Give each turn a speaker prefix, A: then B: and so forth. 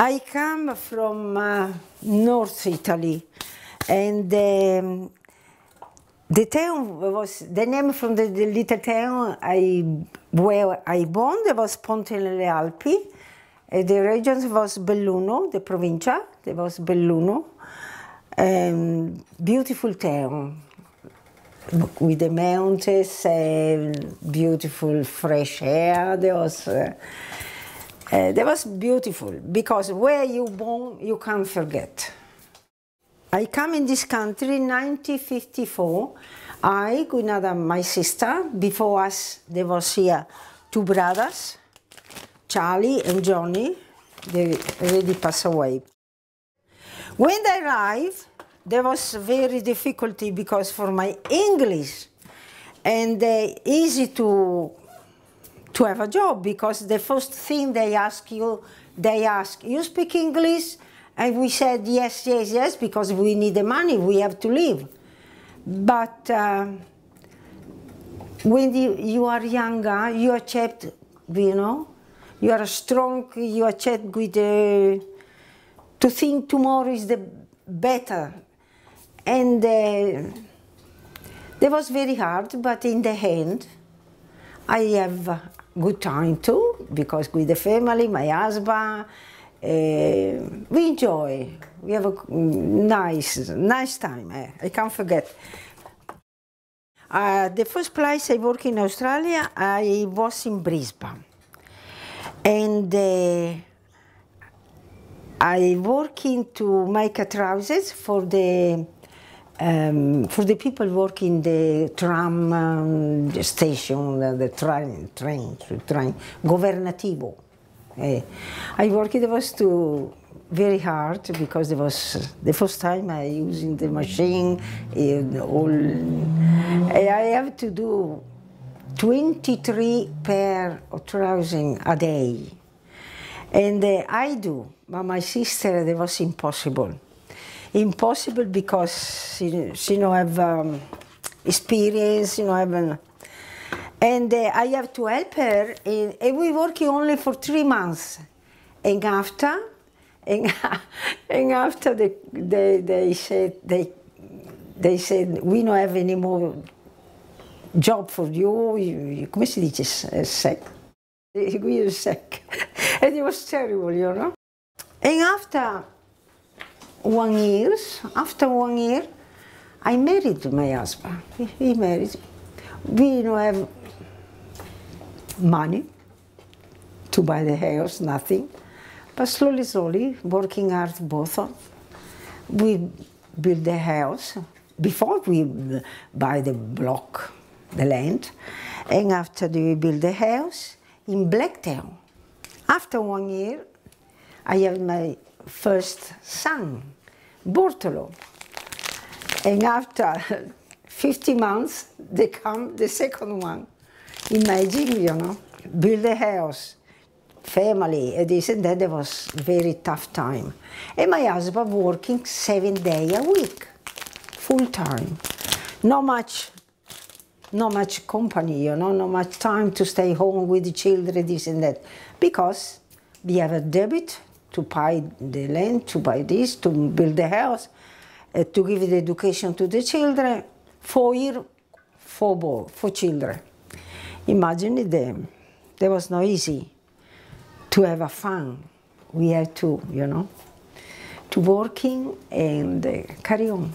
A: I come from uh, North Italy, and um, the town was the name from the, the little town I where I born. Was Ponte nelle Alpi. Uh, the region was Belluno, the provincia. There was Belluno. Um, beautiful town with the mountains and beautiful fresh air. There was. Uh, uh, that was beautiful because where you born, you can't forget. I come in this country in 1954. I, Guinada, my sister, before us there was here two brothers, Charlie and Johnny. They already passed away. When they arrived, there was very difficulty because for my English and uh, easy to to have a job because the first thing they ask you, they ask, you speak English? And we said yes, yes, yes, because we need the money, we have to live. But uh, when you, you are younger, you accept, you know, you are strong, you accept with the, to think tomorrow is the better. And uh, that was very hard, but in the end, I have good time too, because with the family, my husband, uh, we enjoy. We have a nice, nice time. Eh? I can't forget. Uh, the first place I worked in Australia, I was in Brisbane. And uh, I working to make a trousers for the um, for the people working in the tram um, the station, the, the train, train, train, governativo. Uh, I worked, it was too very hard because it was the first time I using the machine, and all, I have to do 23 pair of trousers a day. And uh, I do, but my sister, it was impossible impossible because she, she don't have um, experience, you know, have and uh, I have to help her, and, and we working only for three months, and after, and, and after they, they, they said they they said we don't have any more job for you, you come si dice sec? We are sick. and it was terrible, you know. And after one year, after one year, I married my husband. He married. We don't have money to buy the house, nothing. But slowly, slowly, working hard both of we build the house. Before we buy the block, the land, and after we build the house in Blacktown. After one year, I have my first son, Bortolo. And after 50 months, they come the second one. Imagine, you know, build a house, family, and this and that. It was very tough time. And my husband working seven days a week, full time. Not much, not much company, you know, not much time to stay home with the children, this and that, because we have a debit to buy the land, to buy this, to build the house, uh, to give the education to the children, four year, four boy, for children. Imagine them. That was not easy to have a fun. We had to, you know, to working and uh, carry on.